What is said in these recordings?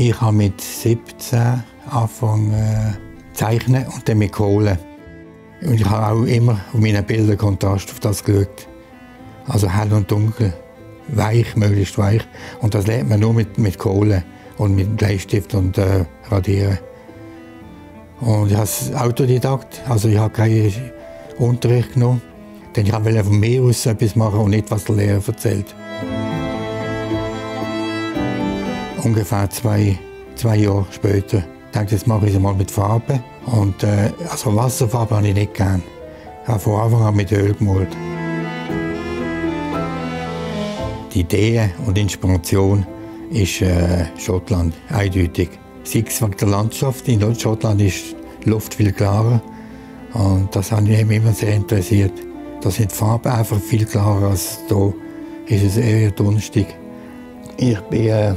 Ich habe mit 17 angefangen zu zeichnen und dann mit Kohle. Und ich habe auch immer auf meinen Bildern Kontrast auf das geschaut. Also hell und dunkel, weich, möglichst weich. Und das lernt man nur mit, mit Kohle und mit Bleistift und äh, Radieren. Und ich habe Autodidakt, also ich habe keinen Unterricht genommen. Denn ich wollte von mir aus etwas machen und nicht, was der Lehrer erzählt. Ungefähr zwei, zwei Jahre später dachte jetzt mache ich es mal mit Farbe. Und äh, also Wasserfarbe habe ich nicht gern. Ich habe von Anfang an mit Öl gemalt. Die Idee und Inspiration ist äh, Schottland, eindeutig. Sei es wegen der Landschaft. In Schottland ist die Luft viel klarer. Und das hat mich immer sehr interessiert. Da sind die Farben einfach viel klarer als hier. Ist es eher dunstig. Ich bin äh,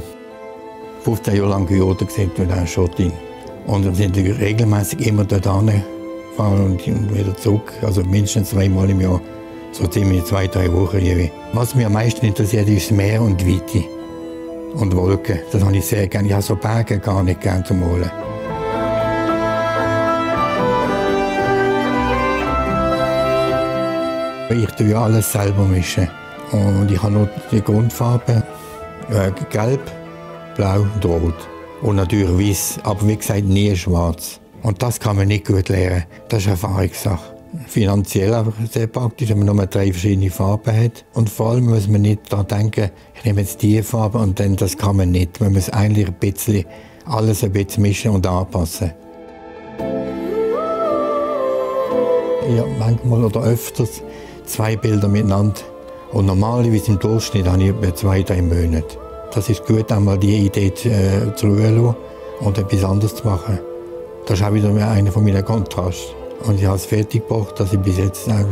15 Jahre lang gejodet mit einer Schottin. Und wir sind regelmäßig immer dort gefahren und wieder zurück. Also mindestens zweimal im Jahr. So ziemlich zwei, drei Wochen jeweils. Was mich am meisten interessiert, ist das Meer und Weite. Und Wolken. Das habe ich sehr gerne. Ich habe so Berge gar nicht gerne zu malen. Ich tue alles selber mischen. Und ich habe nur die Grundfarbe. Äh, gelb, blau und rot. Und natürlich weiß, aber wie gesagt, nie schwarz. Und das kann man nicht gut lernen. Das ist eine Erfahrungssache. Finanziell aber sehr praktisch, wenn man nur drei verschiedene Farben hat. Und vor allem muss man nicht daran denken, ich nehme jetzt diese Farbe und dann das kann man nicht. Man muss eigentlich ein bisschen alles ein bisschen mischen und anpassen. Ja, manchmal oder öfters zwei Bilder miteinander. Und normalerweise im Durchschnitt habe ich etwa zwei, drei Monate. Das ist gut, einmal die Idee äh, zu schauen und etwas anderes zu machen. Das ist auch wieder einer von meinen Kontrasten. Und ich habe es fertig gebracht, dass ich bis jetzt äh,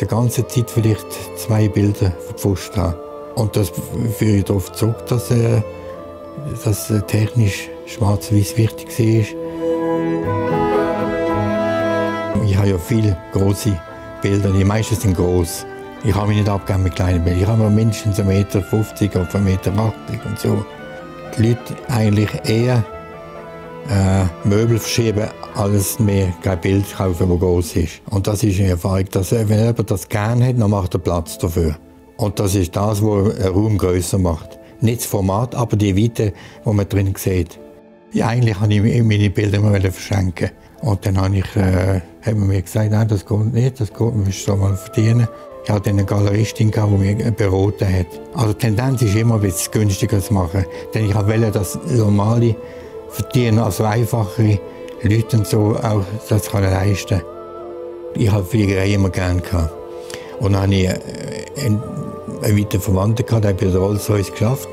die ganze Zeit vielleicht zwei Bilder verpfuscht habe. Und das führe ich darauf zurück, dass, äh, dass äh, technisch schwarz-weiß wichtig war. Ich habe ja viele große Bilder, die meisten sind groß. Ich habe mich nicht abgegeben mit kleinen Bildern. Ich habe mindestens 1,50 Meter oder 1,80 Meter und so. Die Leute eigentlich eher äh, Möbel verschieben, als mehr kein Bild kaufen, das groß ist. Und das ist eine Erfahrung, dass wenn jemand das gerne hat, dann macht er Platz dafür. Und das ist das, was einen Raum größer macht. Nicht das Format, aber die Weite, die man drin sieht. Ja, eigentlich wollte ich meine Bilder immer verschenken. Und dann habe ich, äh, haben mir gesagt, nein, das geht nicht, das geht, man muss so mal verdienen. Ich hatte eine Galeristin, die mich beraten hat. Also die Tendenz ist immer, etwas günstiger zu machen. Denn ich wollte das normale verdienen, also einfache Leute und so auch das kann leisten. Ich habe Fliegerei immer gerne gehabt. Und dann hatte ich äh, einen, weiteren Verwandten, der hat bei der Rolls-Royce geschafft,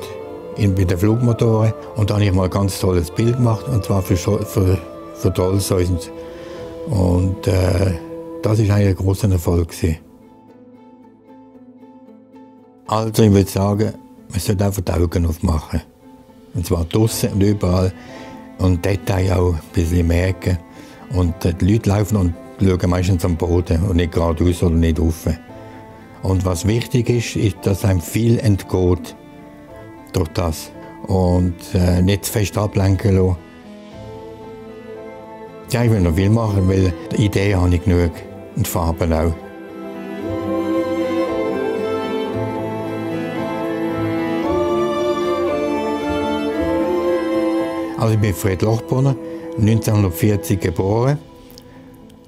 in, bei den Flugmotoren. Und da habe ich mal ein ganz tolles Bild gemacht, und zwar für, für, für die Rolls-Royce. Und äh, das war eigentlich ein großer Erfolg. Gewesen. Also ich würde sagen, man sollte einfach die Augen aufmachen. Und zwar draußen und überall. Und Detail auch ein bisschen merken. Und die Leute laufen und schauen meistens am Boden und nicht geradeaus oder nicht rauf. Und was wichtig ist, ist, dass einem viel entgeht durch das. Und äh, nicht zu fest ablenken lassen. Ja, ich will noch viel machen, weil die Ideen habe ich genug. Und Farben auch. Also ich bin Fred Lochbrunner, 1940 geboren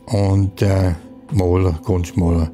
und äh, Maler, Kunstmaler.